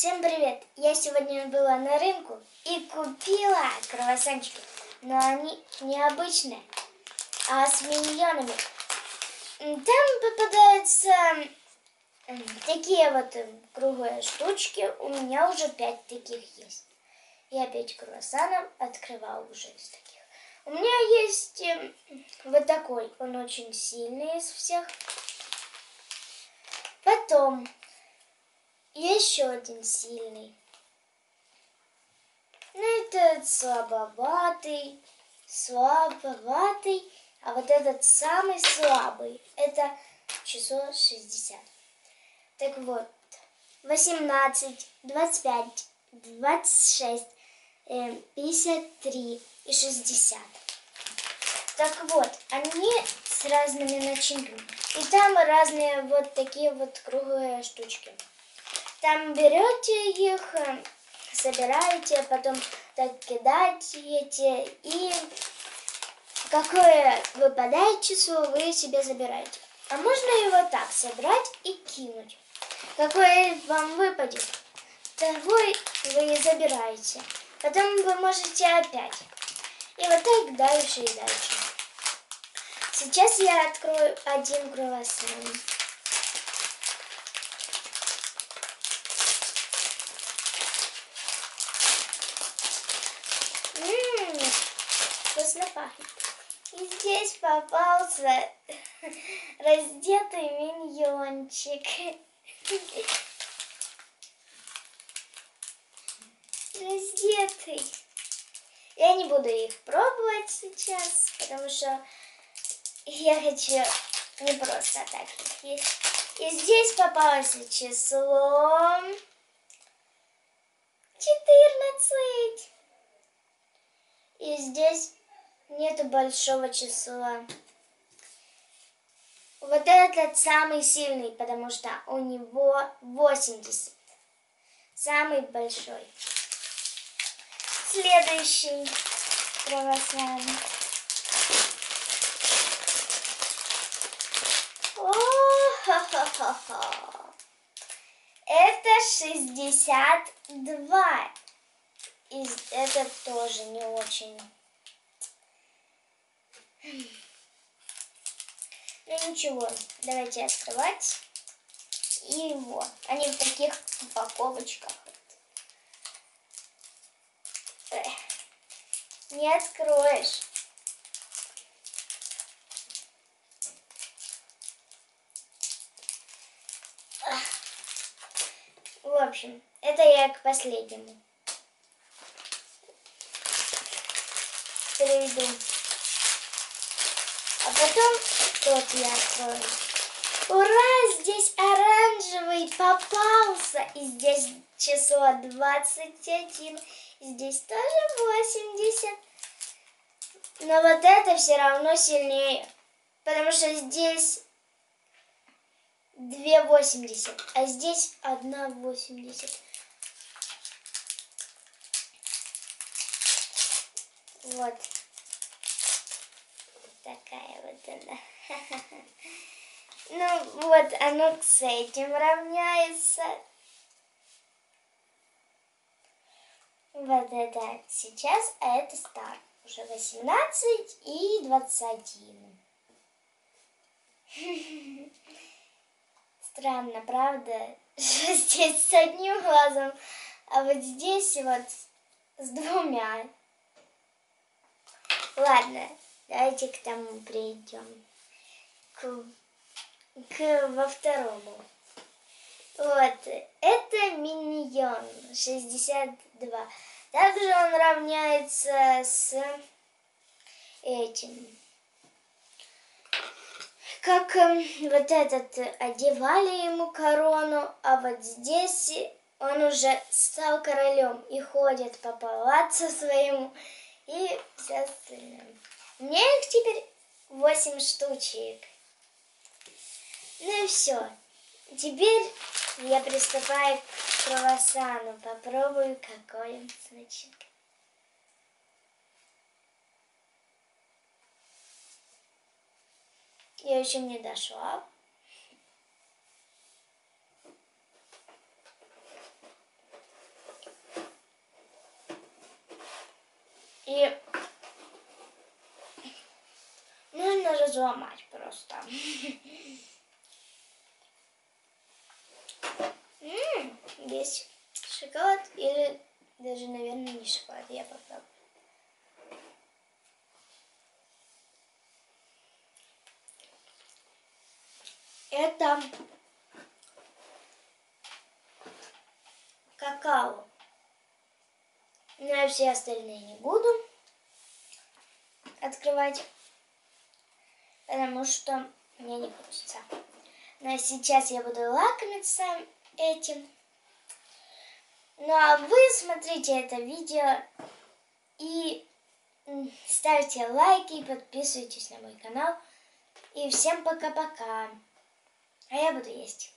Всем привет! Я сегодня была на рынку и купила круассанчики, но они необычные, а с миньонами. Там попадаются такие вот круглые штучки, у меня уже пять таких есть. Я пять круассанов открывала уже из таких. У меня есть вот такой, он очень сильный из всех. Потом еще один сильный. Ну, это слабоватый, слабоватый, а вот этот самый слабый, это число 60. Так вот, 18, 25, 26, 53 и 60. Так вот, они с разными начинками. И там разные вот такие вот круглые штучки. Там берете их, собираете, потом так кидаете, и какое выпадает число, вы себе забираете. А можно его так собрать и кинуть. Какое вам выпадет, того вы и забираете. Потом вы можете опять. И вот так дальше и дальше. Сейчас я открою один круассан. Вкусно пахнет. И здесь попался раздетый миньончик. Раздетый. Я не буду их пробовать сейчас, потому что я хочу не просто так их есть. И здесь попалось число 14. И здесь нету большого числа. Вот этот самый сильный, потому что у него 80. Самый большой. Следующий православный. О-хо-хо-хо-хо. Это 62. И это тоже не очень ну ничего, давайте открывать. И вот, они в таких упаковочках. Не откроешь. В общем, это я к последнему. Перейду. Потом тот я открою. Ура, здесь оранжевый попался. И здесь число 21. И здесь тоже 80. Но вот это все равно сильнее. Потому что здесь 2,80, а здесь 1,80. Вот такая вот она. Ну вот, оно с этим равняется. Вот это сейчас, а это стар. Уже 18 и 21. Странно, правда? Что здесь с одним глазом, а вот здесь вот с двумя. Ладно, Давайте к тому придем. К, к во второму. Вот, это миньон 62. Также он равняется с этим. Как э, вот этот одевали ему корону, а вот здесь он уже стал королем и ходит по палацу своему и все остальное. У меня их теперь 8 штучек. Ну и все. Теперь я приступаю к круассану. Попробую, какой он с. Я еще не дошла. И нужно разломать просто. М, Есть шоколад или даже, наверное, не шоколад. Я попробую. Это какао. Но я все остальные не буду открывать, потому что мне не хочется. Но сейчас я буду лакомиться этим. Ну а вы смотрите это видео и ставьте лайки и подписывайтесь на мой канал. И всем пока-пока. А я буду есть.